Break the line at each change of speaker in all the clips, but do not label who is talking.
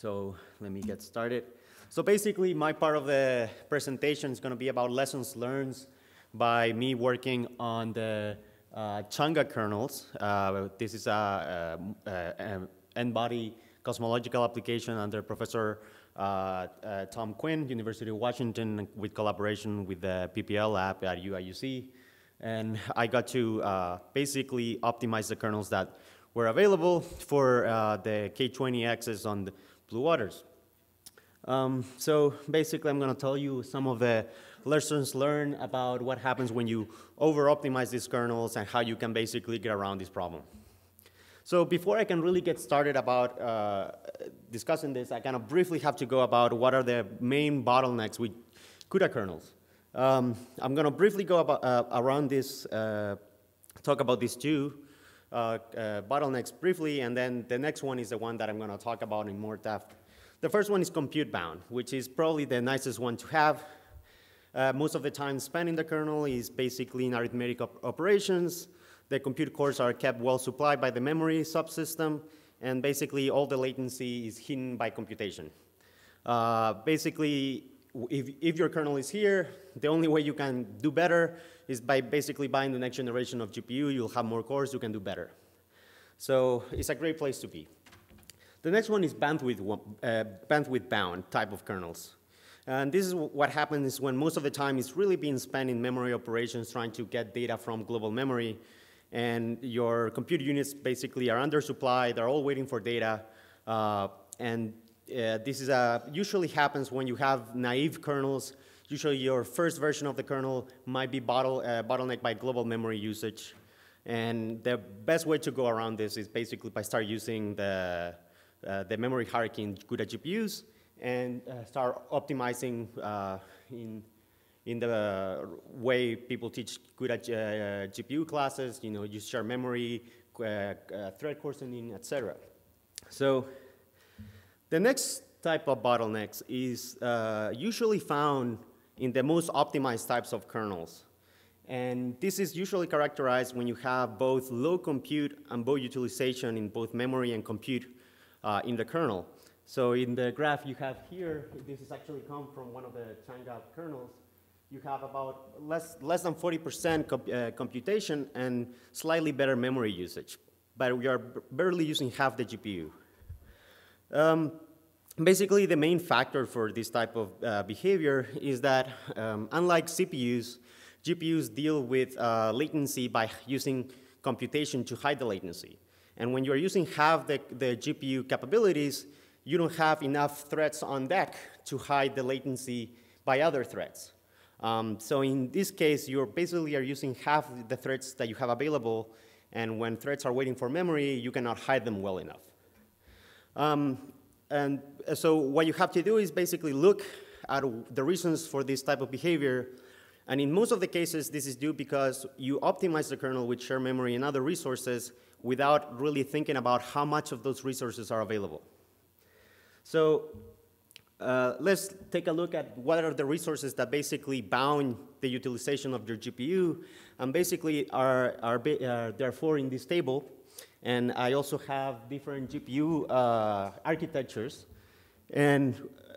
So let me get started. So basically, my part of the presentation is going to be about lessons learned by me working on the uh, ChaNGa kernels. Uh, this is a, a, a, n-body cosmological application under Professor uh, uh Tom Quinn, University of Washington, with collaboration with the PPL lab at UIUC. And I got to uh, basically optimize the kernels that were available for uh, the K20Xs on the Blue Waters. Um, so basically, I'm going to tell you some of the lessons learned about what happens when you over-optimize these kernels and how you can basically get around this problem. So before I can really get started about uh, discussing this, I kind of briefly have to go about what are the main bottlenecks with CUDA kernels. Um, I'm going to briefly go about, uh, around this, uh, talk about these two bottlenecks briefly, and then the next one is the one that I'm going to talk about in more depth. The first one is compute bound, which is probably the nicest one to have. Uh, most of the time spent in the kernel is basically in arithmetic op operations. The compute cores are kept well supplied by the memory subsystem, and basically all the latency is hidden by computation. Uh, basically, if, if your kernel is here, the only way you can do better is by basically buying the next generation of GPU. You'll have more cores, you can do better. So it's a great place to be. The next one is bandwidth, uh, bandwidth bound type of kernels. And this is what happens is when most of the time is really being spent in memory operations trying to get data from global memory. And your compute units basically are undersupplied, they're all waiting for data. Uh, and uh, this is a, usually happens when you have naive kernels. Usually your first version of the kernel might be bottle, uh, bottlenecked by global memory usage. And the best way to go around this is basically by start using the, uh, the memory hierarchy in CUDA GPUs and uh, start optimizing uh, in, in the way people teach CUDA uh, GPU classes, you know, you share memory, thread coarsening, etc. So the next type of bottlenecks is uh, usually found in the most optimized types of kernels. And this is usually characterized when you have both low compute and low utilization in both memory and compute uh, in the kernel. So in the graph you have here, this is actually come from one of the ChaNGa kernels. You have about less, less than 40% comp uh, computation and slightly better memory usage. But we are barely using half the GPU. Um, basically, the main factor for this type of uh, behavior is that um, unlike CPUs, GPUs deal with uh, latency by using computation to hide the latency. And when you're using half the, the GPU capabilities, you don't have enough threads on deck to hide the latency by other threads. Um, so in this case, you basically are using half the threads that you have available, and when threads are waiting for memory, you cannot hide them well enough. Um, and so what you have to do is basically look at the reasons for this type of behavior. And in most of the cases, this is due because you optimize the kernel with shared memory and other resources without really thinking about how much of those resources are available. So uh, let's take a look at what are the resources that basically bound the utilization of your GPU and basically are, are, are therefore in this table. And I also have different GPU uh, architectures. And uh,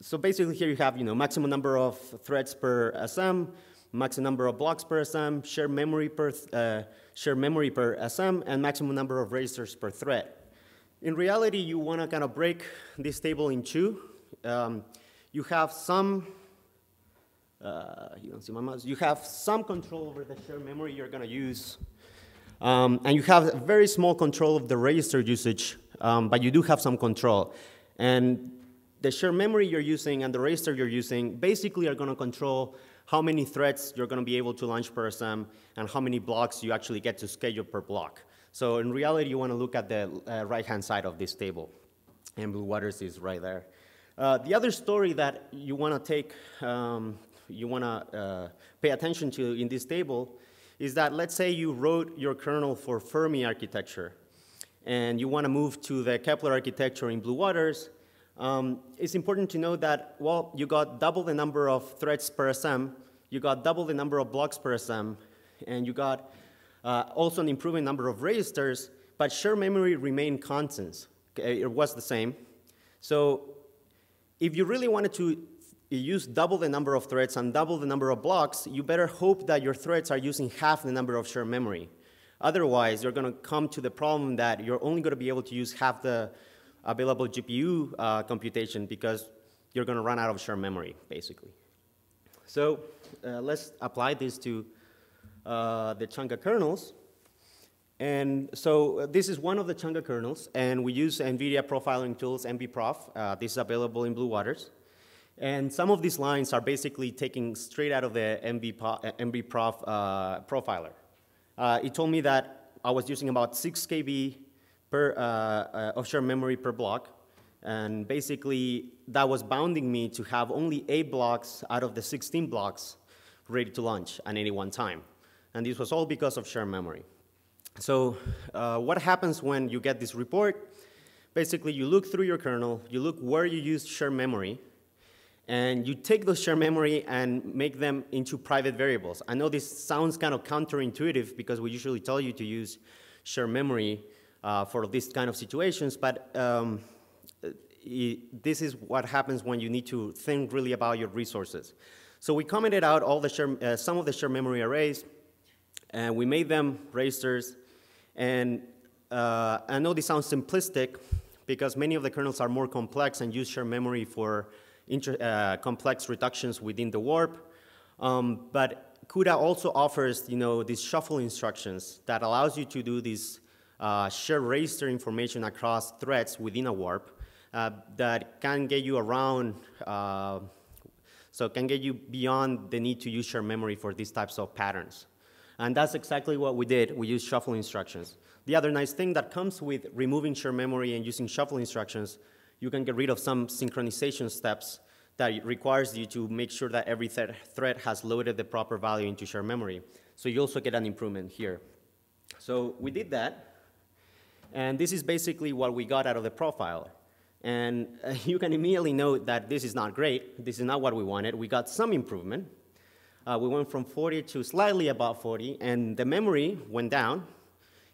so basically here you have you know, maximum number of threads per SM, maximum number of blocks per SM, shared memory per, uh, shared memory per SM, and maximum number of registers per thread. In reality, you want to kind of break this table in two. Um, you have some, uh, you don't see my mouse, you have some control over the shared memory you're going to use um, and you have very small control of the register usage, um, but you do have some control. And the shared memory you're using and the register you're using basically are going to control how many threads you're going to be able to launch per SM and how many blocks you actually get to schedule per block. So in reality, you want to look at the uh, right-hand side of this table. And Blue Waters is right there. Uh, the other story that you want to take, um, you want to uh, pay attention to in this table is that let's say you wrote your kernel for Fermi architecture and you want to move to the Kepler architecture in Blue Waters, um, it's important to know that, well, you got double the number of threads per SM, you got double the number of blocks per SM, and you got uh, also an improving number of registers, but shared memory remained constant. It was the same. So if you really wanted to use double the number of threads and double the number of blocks, you better hope that your threads are using half the number of shared memory. Otherwise, you're going to come to the problem that you're only going to be able to use half the available GPU uh, computation because you're going to run out of shared memory, basically. So uh, let's apply this to uh, the ChaNGa kernels. And so uh, this is one of the ChaNGa kernels, and we use NVIDIA profiling tools, NVProf. Uh, this is available in Blue Waters. And some of these lines are basically taken straight out of the NVProf uh, profiler. Uh, it told me that I was using about 6 KB per uh, uh, of shared memory per block. And basically, that was bounding me to have only 8 blocks out of the 16 blocks ready to launch at any one time. And this was all because of shared memory. So uh, what happens when you get this report? Basically, you look through your kernel, you look where you use shared memory, and you take those shared memory and make them into private variables. I know this sounds kind of counterintuitive because we usually tell you to use shared memory uh, for these kind of situations, but um, it, this is what happens when you need to think really about your resources. So we commented out all the share, uh, some of the shared memory arrays, and we made them registers. And uh, I know this sounds simplistic because many of the kernels are more complex and use shared memory for complex reductions within the warp. Um, but CUDA also offers, you know, these shuffle instructions that allows you to do this uh, share register information across threads within a warp uh, that can get you around uh, so can get you beyond the need to use shared memory for these types of patterns. And that's exactly what we did. We used shuffle instructions. The other nice thing that comes with removing shared memory and using shuffle instructions, you can get rid of some synchronization steps that requires you to make sure that every th thread has loaded the proper value into shared memory. So you also get an improvement here. So we did that. And this is basically what we got out of the profile. And uh, you can immediately note that this is not great. This is not what we wanted. We got some improvement. Uh, we went from 40 to slightly above 40, and the memory went down.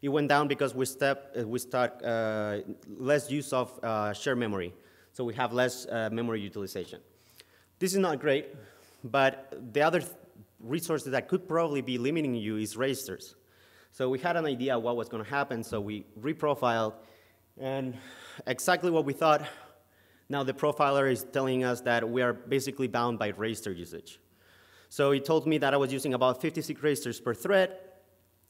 It went down because we, step, uh, we start uh, less use of uh, shared memory. So we have less memory utilization. This is not great, but the other th resources that could probably be limiting you is registers. So we had an idea what was going to happen, so we reprofiled, and exactly what we thought. Now the profiler is telling us that we are basically bound by register usage. So he told me that I was using about 56 registers per thread,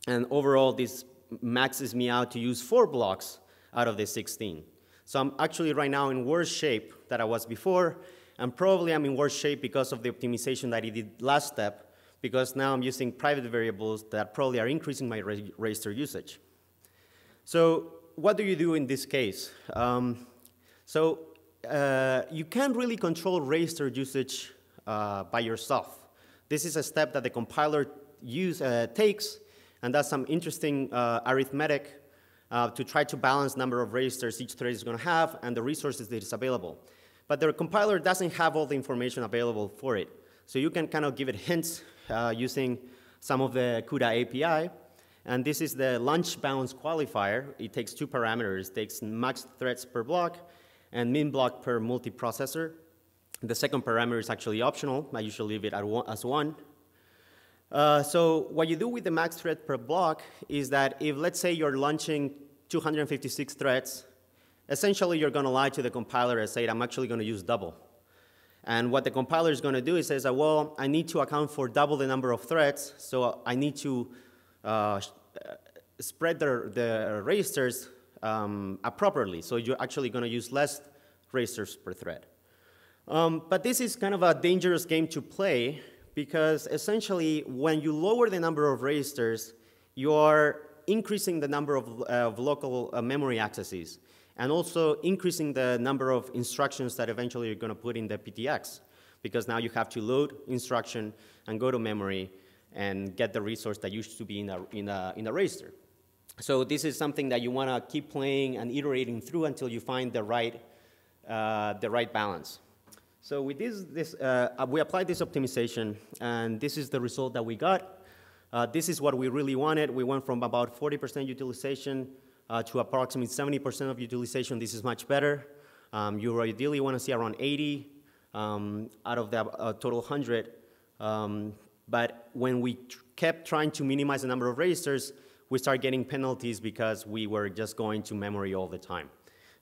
and overall this maxes me out to use four blocks out of the 16. So I'm actually right now in worse shape than I was before, and probably I'm in worse shape because of the optimization that I did last step, because now I'm using private variables that probably are increasing my register usage. So what do you do in this case? Um, so uh, you can't really control register usage uh, by yourself. This is a step that the compiler use, uh, takes, and that's some interesting uh, arithmetic uh, to try to balance number of registers each thread is going to have and the resources that is available. But the compiler doesn't have all the information available for it. So you can kind of give it hints uh, using some of the CUDA API, and this is the launch bounds qualifier. It takes two parameters. It takes max threads per block and min block per multiprocessor. The second parameter is actually optional. I usually leave it as one. Uh, so what you do with the max thread per block is that if, let's say, you're launching 256 threads, essentially you're going to lie to the compiler and say, I'm actually going to use double. And what the compiler is going to do is says, well, I need to account for double the number of threads, so I need to uh, spread the, the registers um, properly. So you're actually going to use less registers per thread. Um, but this is kind of a dangerous game to play because essentially when you lower the number of registers, you are increasing the number of, uh, of local uh, memory accesses and also increasing the number of instructions that eventually you're going to put in the PTX because now you have to load instruction and go to memory and get the resource that used to be in a, in a, in a register. So this is something that you want to keep playing and iterating through until you find the right, uh, the right balance. So this, this uh, we applied this optimization, and this is the result that we got. Uh, this is what we really wanted. We went from about 40% utilization uh, to approximately 70% of utilization. This is much better. Um, you ideally want to see around 80 um, out of the uh, total 100. Um, but when we tr kept trying to minimize the number of registers, we started getting penalties because we were just going to memory all the time.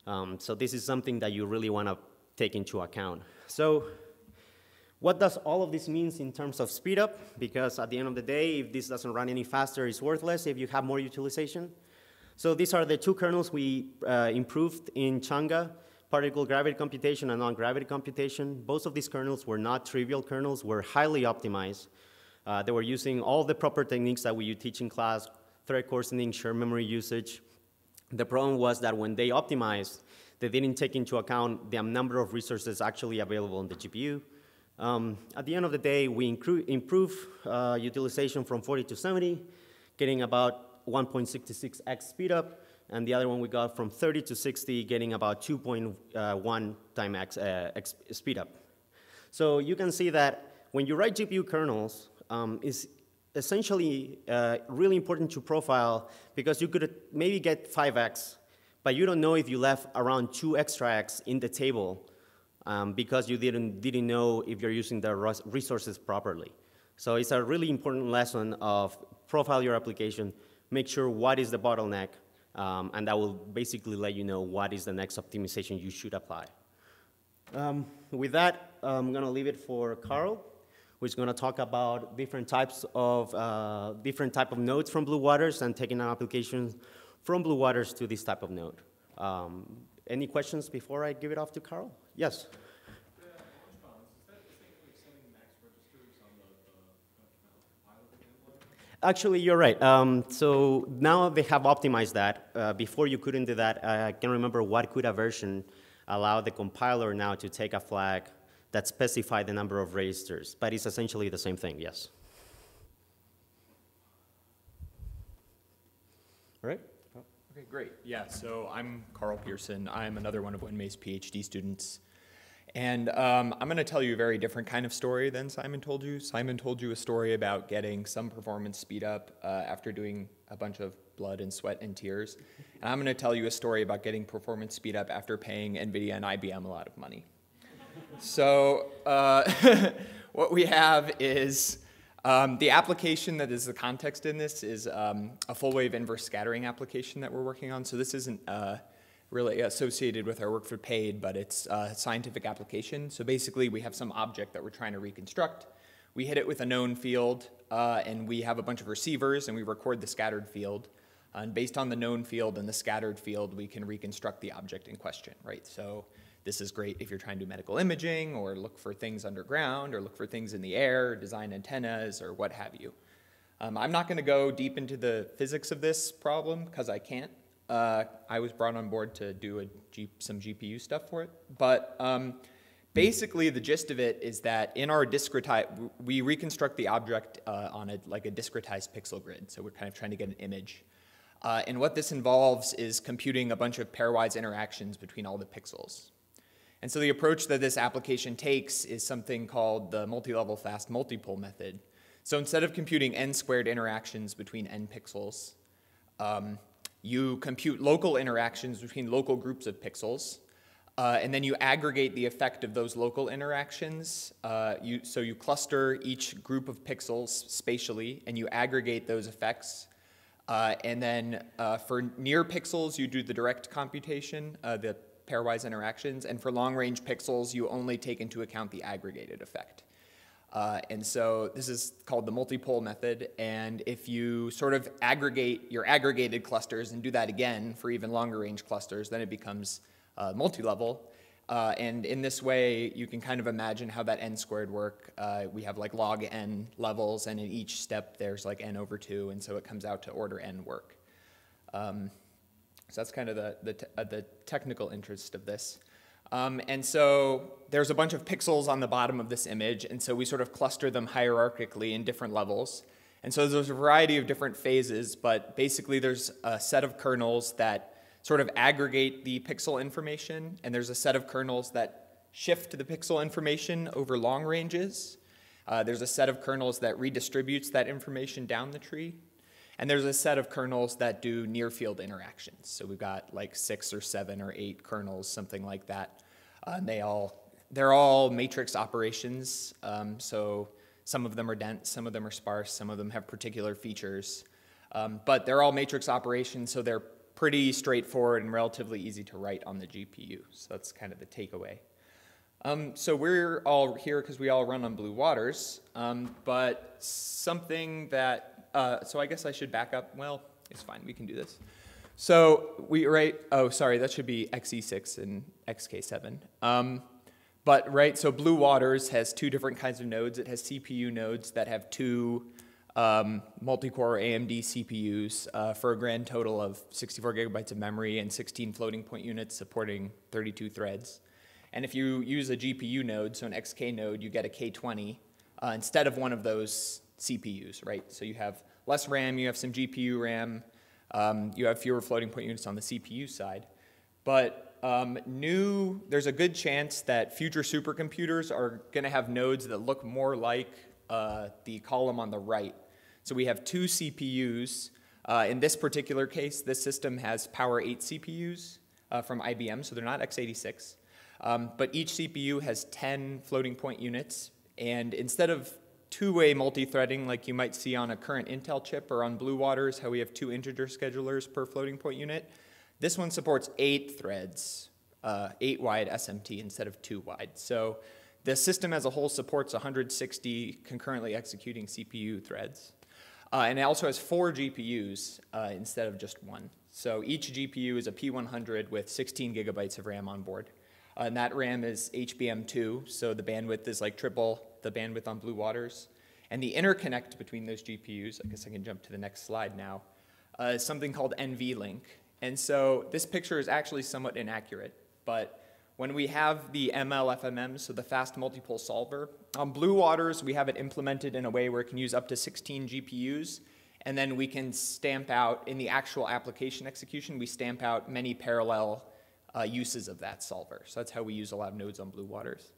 Um, so this is something that you really want to take into account. So what does all of this mean in terms of speed up? Because at the end of the day, if this doesn't run any faster, it's worthless if you have more utilization. So these are the two kernels we uh, improved in Changa, particle gravity computation and non-gravity computation. Both of these kernels were not trivial kernels, were highly optimized. Uh, they were using all the proper techniques that we teach in class, thread coarsening, shared memory usage. The problem was that when they optimized, they didn't take into account the number of resources actually available on the GPU. Um, at the end of the day, we improve uh, utilization from 40 to 70, getting about 1.66x speed up, and the other one we got from 30 to 60, getting about 2.1 uh, time x, uh, x speed up. So you can see that when you write GPU kernels, um, is essentially uh, really important to profile because you could maybe get 5x, but you don't know if you left around 2 extra x in the table um, because you didn't, didn't know if you're using the resources properly. So it's a really important lesson of profile your application, make sure what is the bottleneck, um, and that will basically let you know what is the next optimization you should apply. Um, with that, I'm gonna leave it for Carl who's going to talk about different types of uh, different type of nodes from Blue Waters and taking an application from Blue Waters to this type of node. Um, any questions before I give it off to Carl? Yes. Actually, you're right. Um, so now they have optimized that. Uh, before you couldn't do that. I can remember what CUDA version allowed the compiler now to take a flag that specified the number of registers, but it's essentially the same thing, yes. All right?
Okay, great. Yeah, so I'm Carl Pearson. I'm another one of Wenmei's PhD students. And um, I'm going to tell you a very different kind of story than Simon told you. Simon told you a story about getting some performance speed up uh, after doing a bunch of blood and sweat and tears. And I'm going to tell you a story about getting performance speed up after paying NVIDIA and IBM a lot of money. So uh, what we have is um, the application that is the context in this is um, a full wave inverse scattering application that we're working on. So this isn't uh, really associated with our work for paid, but it's a scientific application. So basically we have some object that we're trying to reconstruct. We hit it with a known field, uh, and we have a bunch of receivers, and we record the scattered field. And based on the known field and the scattered field, we can reconstruct the object in question, right? So this is great if you're trying to do medical imaging or look for things underground or look for things in the air, design antennas or what have you. Um, I'm not going to go deep into the physics of this problem because I can't. Uh, I was brought on board to do some GPU stuff for it. But um, basically, the gist of it is that in our discretized, we reconstruct the object uh, on a, like a discretized pixel grid. So we're kind of trying to get an image. Uh, and what this involves is computing a bunch of pairwise interactions between all the pixels. And so the approach that this application takes is something called the multi-level fast multipole method. So instead of computing n squared interactions between n pixels, um, you compute local interactions between local groups of pixels, uh, and then you aggregate the effect of those local interactions. Uh, you, so you cluster each group of pixels spatially, and you aggregate those effects. Uh, and then uh, for near pixels, you do the direct computation, uh, the pairwise interactions, and for long-range pixels, you only take into account the aggregated effect. Uh, and so this is called the multipole method, and if you sort of aggregate your aggregated clusters and do that again for even longer range clusters, then it becomes uh, multi-level. Uh, and in this way, you can kind of imagine how that n squared work. Uh, we have like log n levels, and in each step there's like n over 2, and so it comes out to order n work. Um, so that's kind of the, the, te uh, the technical interest of this. Um, and so there's a bunch of pixels on the bottom of this image, and so we sort of cluster them hierarchically in different levels. And so there's a variety of different phases, but basically there's a set of kernels that sort of aggregate the pixel information, and there's a set of kernels that shift the pixel information over long ranges. Uh, there's a set of kernels that redistributes that information down the tree. And there's a set of kernels that do near field interactions. So we've got like six or seven or eight kernels, something like that. Uh, and they all, they're all matrix operations. Um, so some of them are dense, some of them are sparse, some of them have particular features. Um, but they're all matrix operations, so they're pretty straightforward and relatively easy to write on the GPU. So that's kind of the takeaway. Um, so we're all here because we all run on Blue Waters, um, but something that, uh, so I guess I should back up. Well, it's fine, we can do this. So we write, oh, sorry, that should be XE6 and XK7. Um, but right, so Blue Waters has two different kinds of nodes. It has CPU nodes that have two um, multi-core AMD CPUs uh, for a grand total of 64 gigabytes of memory and 16 floating point units supporting 32 threads. And if you use a GPU node, so an XK node, you get a K20 uh, instead of one of those CPUs, right? So you have less RAM, you have some GPU RAM, um, you have fewer floating point units on the CPU side. But um, new, there's a good chance that future supercomputers are going to have nodes that look more like uh, the column on the right. So we have two CPUs. Uh, in this particular case, this system has Power 8 CPUs uh, from IBM, so they're not x86. Um, but each CPU has 10 floating point units, and instead of two-way multi-threading like you might see on a current Intel chip or on Blue Waters, how we have two integer schedulers per floating point unit, this one supports eight threads, uh, eight wide SMT instead of two wide. So the system as a whole supports 160 concurrently executing CPU threads. Uh, and it also has four GPUs uh, instead of just one. So each GPU is a P100 with 16 gigabytes of RAM on board. Uh, and that RAM is HBM2, so the bandwidth is like triple the bandwidth on Blue Waters. And the interconnect between those GPUs, I guess I can jump to the next slide now, uh, is something called NVLink. And so this picture is actually somewhat inaccurate, but when we have the MLFMM, so the fast multipole solver, on Blue Waters, we have it implemented in a way where it can use up to 16 GPUs, and then we can stamp out, in the actual application execution, we stamp out many parallel uh, uses of that solver. So that's how we use a lot of nodes on Blue Waters.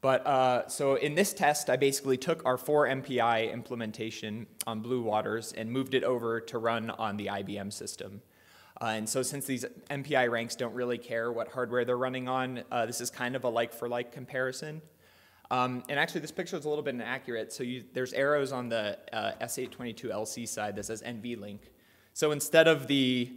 But uh, so in this test, I basically took our 4MPI implementation on Blue Waters and moved it over to run on the IBM system. Uh, and so since these MPI ranks don't really care what hardware they're running on, uh, this is kind of a like-for-like -like comparison. Um, and actually, this picture is a little bit inaccurate. So you, there's arrows on the uh, S822LC side that says NVLink. So instead of the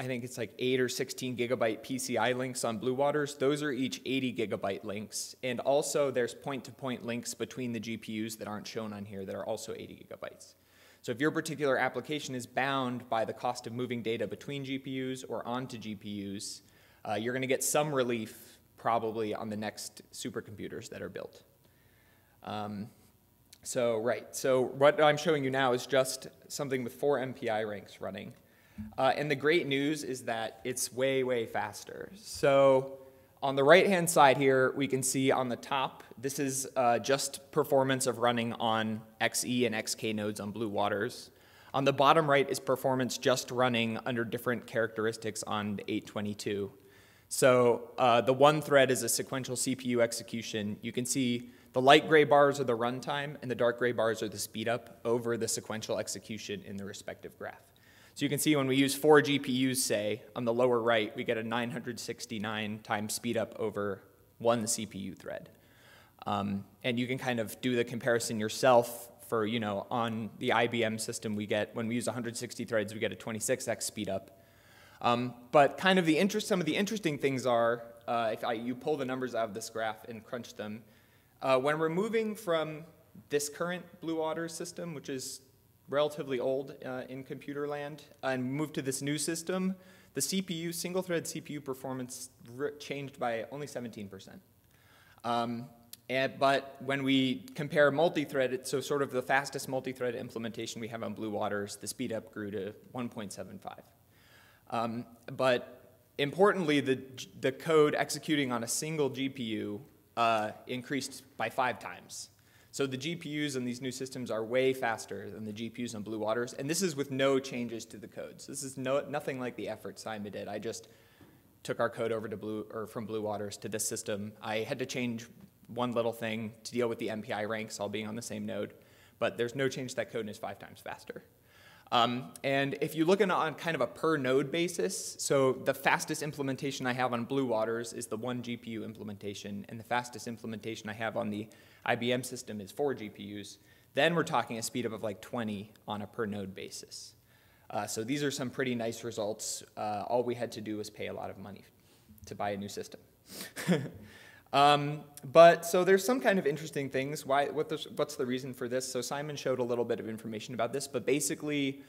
I think it's like 8 or 16 gigabyte PCI links on Blue Waters. Those are each 80 gigabyte links. And also there's point-to-point -point links between the GPUs that aren't shown on here that are also 80 gigabytes. So if your particular application is bound by the cost of moving data between GPUs or onto GPUs, uh, you're going to get some relief probably on the next supercomputers that are built. Um, so right, so what I'm showing you now is just something with four MPI ranks running. Uh, and the great news is that it's way, way faster. So on the right-hand side here, we can see on the top, this is uh, just performance of running on XE and XK nodes on Blue Waters. On the bottom right is performance just running under different characteristics on 822. So uh, the one thread is a sequential CPU execution. You can see the light gray bars are the runtime and the dark gray bars are the speed up over the sequential execution in the respective graph. So you can see when we use four GPUs, say, on the lower right, we get a 969 times speed up over one CPU thread. Um, and you can kind of do the comparison yourself for, you know, on the IBM system, we get, when we use 160 threads, we get a 26x speed up. Um, but kind of the interest, some of the interesting things are, uh, if I, you pull the numbers out of this graph and crunch them, uh, when we're moving from this current Blue Water system, which is relatively old uh, in computer land, and moved to this new system, the CPU, single thread CPU performance changed by only 17%. Um, and, but when we compare multi-thread, so sort of the fastest multi-thread implementation we have on Blue Waters, the speed up grew to 1.75. Um, but importantly, the, the code executing on a single GPU uh, increased by five times. So the GPUs in these new systems are way faster than the GPUs on Blue Waters, and this is with no changes to the code. So this is no, nothing like the effort Simon did. I just took our code over to Blue or from Blue Waters to this system. I had to change one little thing to deal with the MPI ranks all being on the same node, but there's no change to that code and it's five times faster. Um, and if you look at on kind of a per node basis, so the fastest implementation I have on Blue Waters is the one GPU implementation, and the fastest implementation I have on the IBM system is four GPUs. Then we're talking a speed up of like 20 on a per node basis. Uh, so these are some pretty nice results. Uh, all we had to do was pay a lot of money to buy a new system. um, but so there's some kind of interesting things. Why? What the, what's the reason for this? So Simon showed a little bit of information about this, but basically,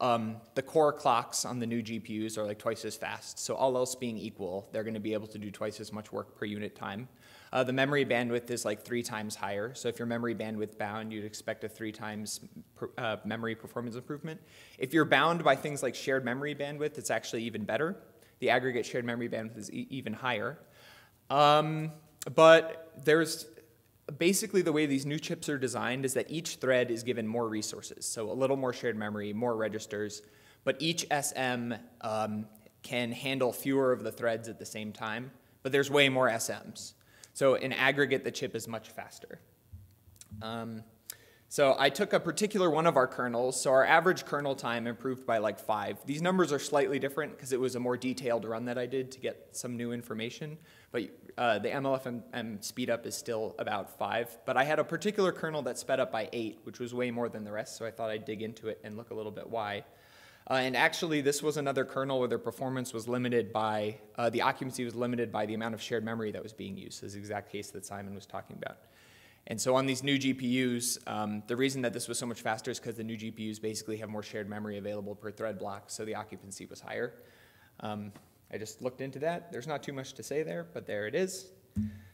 um, the core clocks on the new GPUs are like twice as fast. So all else being equal, they're going to be able to do twice as much work per unit time. Uh, the memory bandwidth is like three times higher. So if you're memory bandwidth bound, you'd expect a three times per, uh, memory performance improvement. If you're bound by things like shared memory bandwidth, it's actually even better. The aggregate shared memory bandwidth is e even higher. Um, but there's basically the way these new chips are designed is that each thread is given more resources. So a little more shared memory, more registers, but each SM um, can handle fewer of the threads at the same time, but there's way more SMs. So in aggregate, the chip is much faster. Um, so I took a particular one of our kernels. So our average kernel time improved by like five. These numbers are slightly different because it was a more detailed run that I did to get some new information. But uh, the MLFM speed up is still about five. But I had a particular kernel that sped up by eight, which was way more than the rest. So I thought I'd dig into it and look a little bit why. Uh, and actually, this was another kernel where the performance was limited by, uh, the occupancy was limited by the amount of shared memory that was being used. This exact case that Simon was talking about. And so on these new GPUs, um, the reason that this was so much faster is because the new GPUs basically have more shared memory available per thread block, so the occupancy was higher. Um, I just looked into that. There's not too much to say there, but there it is.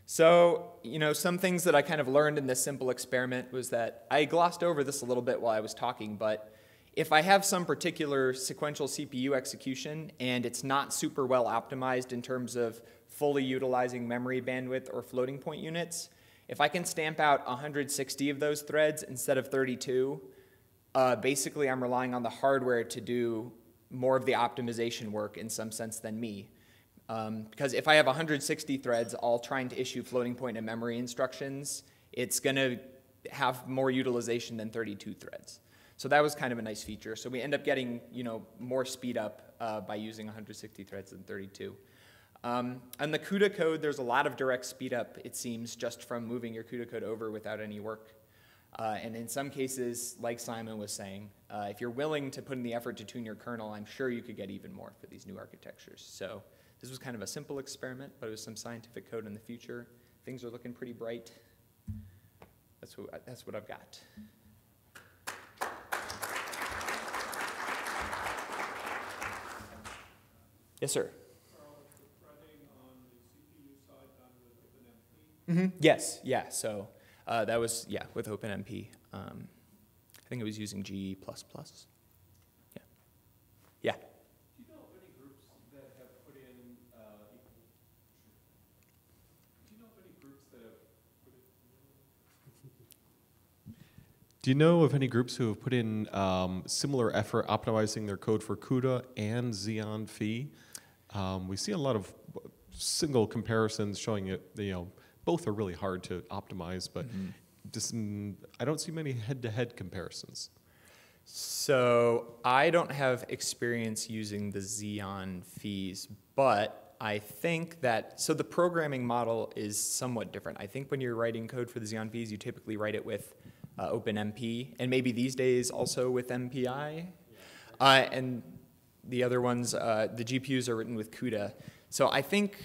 So, you know, some things that I kind of learned in this simple experiment was that I glossed over this a little bit while I was talking, but if I have some particular sequential CPU execution and it's not super well optimized in terms of fully utilizing memory bandwidth or floating point units, if I can stamp out 160 of those threads instead of 32, uh, basically I'm relying on the hardware to do more of the optimization work in some sense than me. Um, because if I have 160 threads all trying to issue floating point and memory instructions, it's going to have more utilization than 32 threads. So that was kind of a nice feature. So we end up getting you know more speed up uh, by using 160 threads than 32. Um, the CUDA code, there's a lot of direct speed up, it seems, just from moving your CUDA code over without any work. Uh, and in some cases, like Simon was saying, uh, if you're willing to put in the effort to tune your kernel, I'm sure you could get even more for these new architectures. So this was kind of a simple experiment, but it was some scientific code in the future. Things are looking pretty bright. That's what, that's what I've got. Yes, sir. Mm-hmm. Yes, yeah. So uh, that was yeah with OpenMP. Um, I think it was using G++. Yeah. Yeah.
Do you know of any groups that have put in? Uh, do you know of any groups that have put in?
Do you know of any groups who have put in um, similar effort optimizing their code for CUDA and Xeon Phi? Um, we see a lot of single comparisons showing it, you know, both are really hard to optimize, but mm-hmm. just, mm, I don't see many head-to-head comparisons.
So I don't have experience using the Xeon Phis, but I think that so the programming model is somewhat different. I think when you're writing code for the Xeon Phis, you typically write it with uh, OpenMP, and maybe these days also with MPI. Uh, and the other ones, uh, the GPUs are written with CUDA. So I think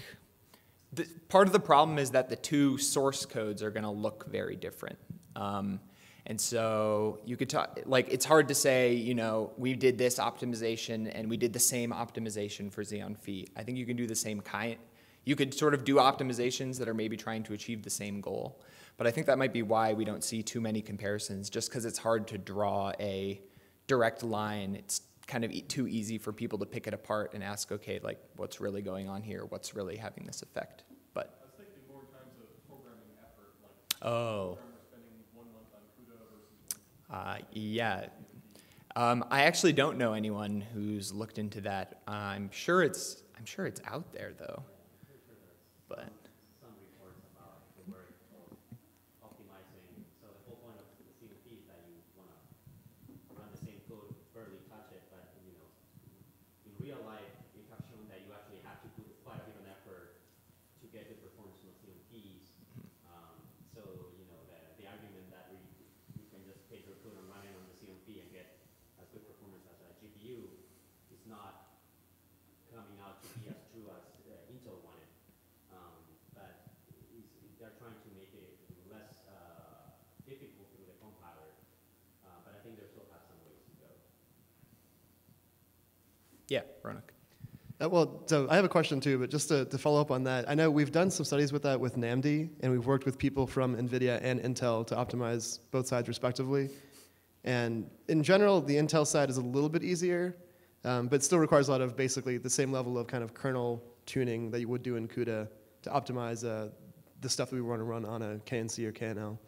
the, part of the problem is that the two source codes are going to look very different. Um, and so you could talk, like, it's hard to say, you know, we did this optimization and we did the same optimization for Xeon Phi. I think you can do the same kind. You could sort of do optimizations that are maybe trying to achieve the same goal. But I think that might be why we don't see too many comparisons, just because it's hard to draw a direct line. It's kind of too easy for people to pick it apart and ask, okay, like what's really going on here? What's really having this effect? But
I was thinking more in terms of programming effort,
like oh, uh, yeah. Um, I actually don't know anyone who's looked into that. I'm sure it's I'm sure it's out there though, but.
fairly
it's not coming out to be as true as Intel wanted. Um, but it's, they're trying to make it less uh, difficult through the compiler. Uh, but I think they still have some ways to go.
Yeah, Ronak.
Uh, well, so I have a question too, but just to, to follow up on that, I know we've done some studies with that with NAMD, and we've worked with people from NVIDIA and Intel to optimize both sides respectively. And in general, the Intel side is a little bit easier, um, but still requires a lot of basically the same level of kind of kernel tuning that you would do in CUDA to optimize uh, the stuff that we want to run on a KNC or KNL.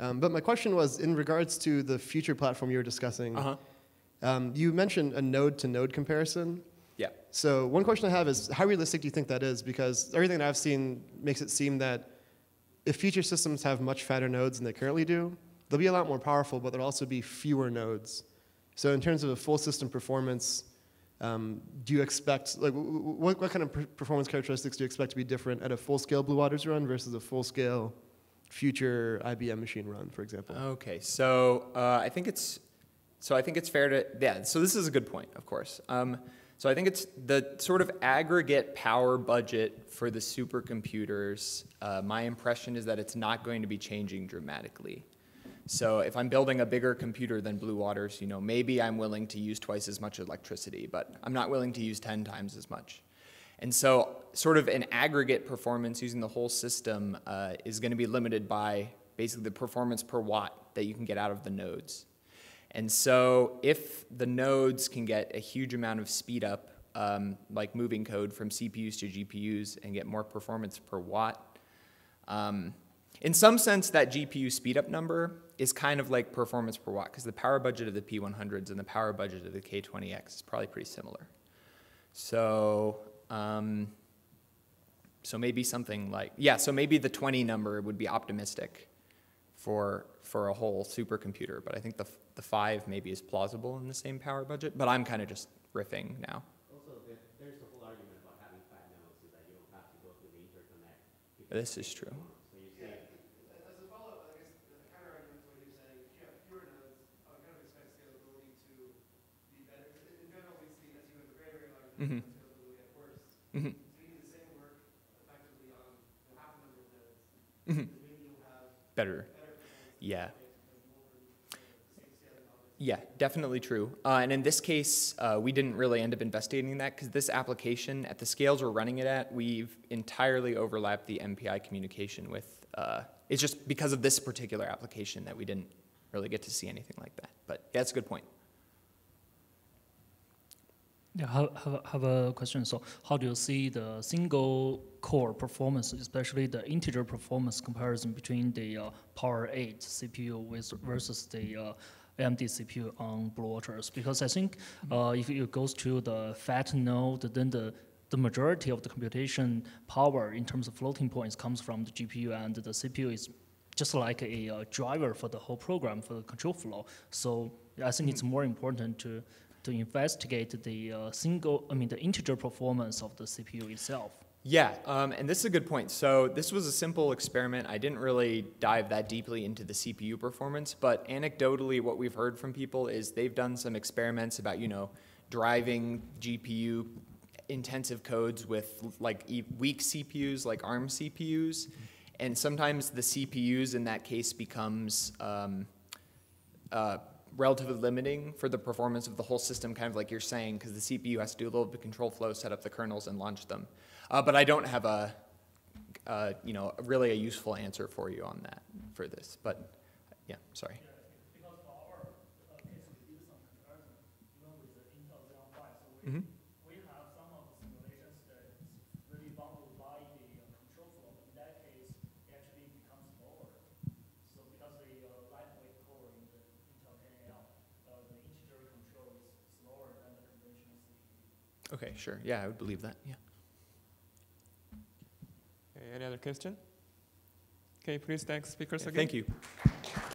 Um, but my question was in regards to the future platform you were discussing.
Uh huh.
Um, you mentioned a node to node comparison.
Yeah.
So one question I have is how realistic do you think that is? Because everything that I've seen makes it seem that if future systems have much fatter nodes than they currently do, they'll be a lot more powerful, but there'll also be fewer nodes. So in terms of a full system performance, um, do you expect like what, what kind of per- performance characteristics do you expect to be different at a full scale Blue Waters run versus a full scale future IBM machine run, for example?
Okay, so uh, I think it's so I think it's fair to yeah. So this is a good point, of course. Um, so I think it's the sort of aggregate power budget for the supercomputers. Uh, my impression is that it's not going to be changing dramatically. So if I'm building a bigger computer than Blue Waters, you know, maybe I'm willing to use twice as much electricity, but I'm not willing to use 10 times as much. And so, sort of an aggregate performance using the whole system uh, is going to be limited by basically the performance per watt that you can get out of the nodes. And so, if the nodes can get a huge amount of speed up, um, like moving code from CPUs to GPUs, and get more performance per watt, um, in some sense, that GPU speedup number is kind of like performance per watt, because the power budget of the P100s and the power budget of the K20X is probably pretty similar. So, um, so maybe something like yeah. So maybe the 20 number would be optimistic for for a whole supercomputer, but I think the the five maybe is plausible in the same power budget. But I'm kind of just riffing now.
Also, there, there's the whole argument about having fat nodes is that you don't have to go through the interconnect.
This is true.
So you say,
As a follow-up, I guess the counter argument to what you're saying, if you have fewer nodes, I would kind of expect scalability to be better. 'Cause In general, we see as you have a very, very large
Mhm.
network, scalability get worse.
Mhm.
So you do the same work effectively on you know, half the number of nodes.
Mhm.
Because maybe you'll have
Better.
better performance.
Yeah.
Because more, you the same scaling objects.
Yeah, Yeah, definitely true. Uh, and in this case, uh, we didn't really end up investigating that because this application, at the scales we're running it at, we've entirely overlapped the MPI communication with. Uh, it's just because of this particular application that we didn't really get to see anything like that. But that's a good point.
Yeah, have, have, have a question. So, how do you see the single core performance, especially the integer performance comparison between the uh, Power 8 CPU with, versus the uh, AMD CPU on Blue Waters? Because I think uh, if it goes to the fat node, then the the majority of the computation power in terms of floating points comes from the GPU, and the CPU is just like a uh, driver for the whole program for the control flow. So I think it's more important to to investigate the uh, single, I mean, the integer performance of the CPU itself.
Yeah, um, and this is a good point. So this was a simple experiment. I didn't really dive that deeply into the CPU performance, but anecdotally, what we've heard from people is they've done some experiments about you know driving GPU intensive codes with like weak CPUs like ARM CPUs, and sometimes the CPUs in that case becomes um, uh, relatively limiting for the performance of the whole system, kind of like you're saying, because the CPU has to do a little bit of control flow, set up the kernels, and launch them. Uh, but I don't have a, uh, you know, really a useful answer for you on that for this. But yeah, sorry.
Because for our case, we did some comparison, even with the Intel Xeon Phi, so we,
Mhm.
we have some of the simulations that is really bundled by the uh, control flow. In that case, it actually becomes lower. So because the uh, lightweight core in the Intel KNL, uh, the integer control is slower than the conventional CPU.
Okay, sure. Yeah, I would believe that. Yeah.
Okay, any other question? Okay, please thank speakers again.
Thank you.